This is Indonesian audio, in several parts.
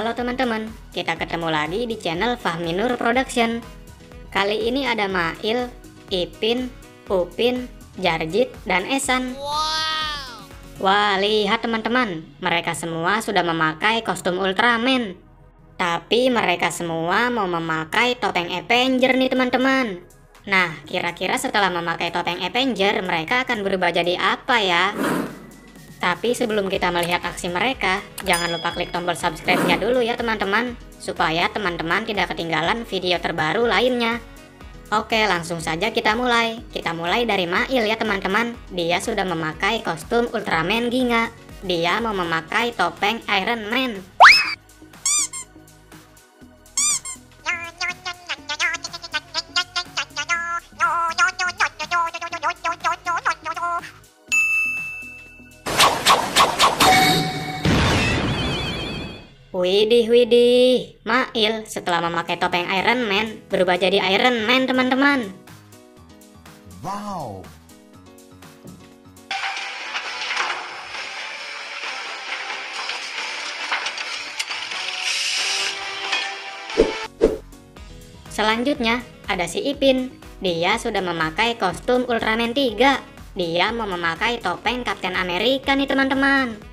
Halo teman-teman, kita ketemu lagi di channel Fahminur Production. Kali ini ada Mail, Ipin, Upin, Jarjit, dan Esan. Wah, lihat teman-teman, mereka semua sudah memakai kostum Ultraman. Tapi mereka semua mau memakai topeng Avenger nih teman-teman. Nah, kira-kira setelah memakai topeng Avenger, mereka akan berubah jadi apa ya? Tapi sebelum kita melihat aksi mereka, jangan lupa klik tombol subscribe-nya dulu ya teman-teman, supaya teman-teman tidak ketinggalan video terbaru lainnya. Oke, langsung saja kita mulai. Kita mulai dari Mail ya teman-teman. Dia sudah memakai kostum Ultraman Ginga. Dia mau memakai topeng Iron Man. Widih, widih. Mail setelah memakai topeng Iron Man berubah jadi Iron Man, teman-teman. Wow. Selanjutnya, ada si Ipin. Dia sudah memakai kostum Ultraman 3. Dia mau memakai topeng Captain America nih, teman-teman.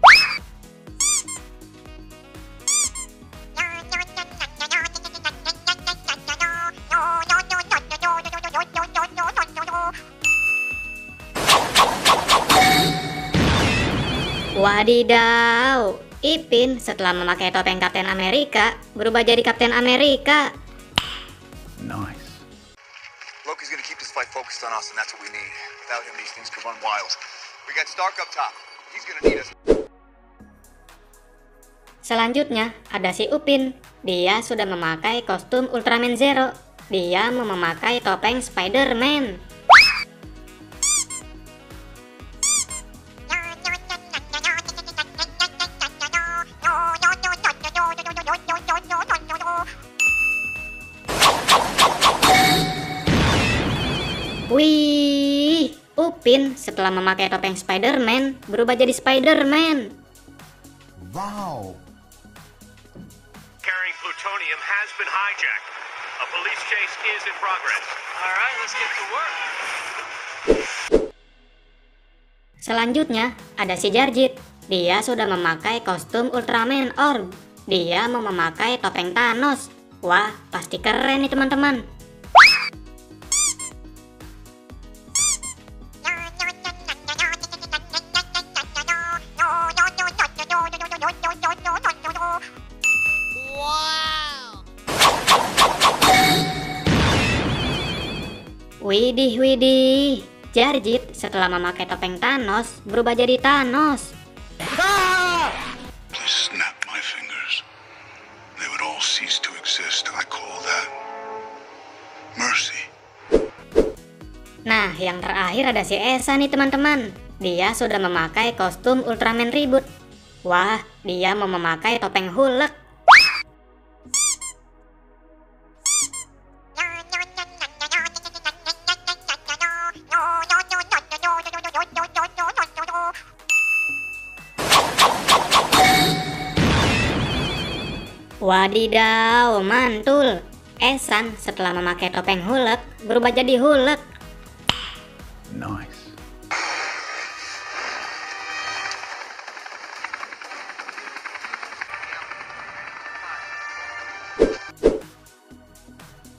Wadidaw, Ipin setelah memakai topeng Kapten Amerika berubah jadi Kapten Amerika. Nice. Loki's gonna keep this fight focused on us, and that's what we need. Without him, these things could run wild. We got Stark up top. He's gonna need us. Selanjutnya ada si Upin. Dia sudah memakai kostum Ultraman Zero. Dia memakai topeng Spider-Man. Wih, Upin setelah memakai topeng Spider-Man berubah jadi Spider-Man. Wow. carrying plutonium has been hijacked. A police chase is in progress. All right, let's get to work. Selanjutnya ada si Jarjit. Dia sudah memakai kostum Ultraman Orb. Dia mau memakai topeng Thanos. Wah, pasti keren nih teman-teman. Widih, widih. Jarjit setelah memakai topeng Thanos berubah jadi Thanos. Please snap my fingers. They would all cease to exist. I call that mercy. Nah, yang terakhir ada si Esa nih teman-teman. Dia sudah memakai kostum Ultraman Reboot. Wah, dia mau memakai topeng Hulk. Wadidaw, mantul. Esan setelah memakai topeng Hulk berubah jadi Hulk. Nice.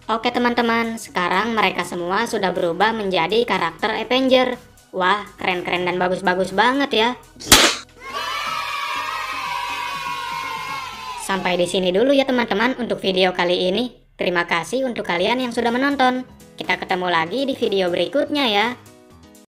Oke teman-teman, sekarang mereka semua sudah berubah menjadi karakter Avenger. Wah, keren-keren dan bagus-bagus banget ya. Sampai di sini dulu ya teman-teman untuk video kali ini. Terima kasih untuk kalian yang sudah menonton. Kita ketemu lagi di video berikutnya ya.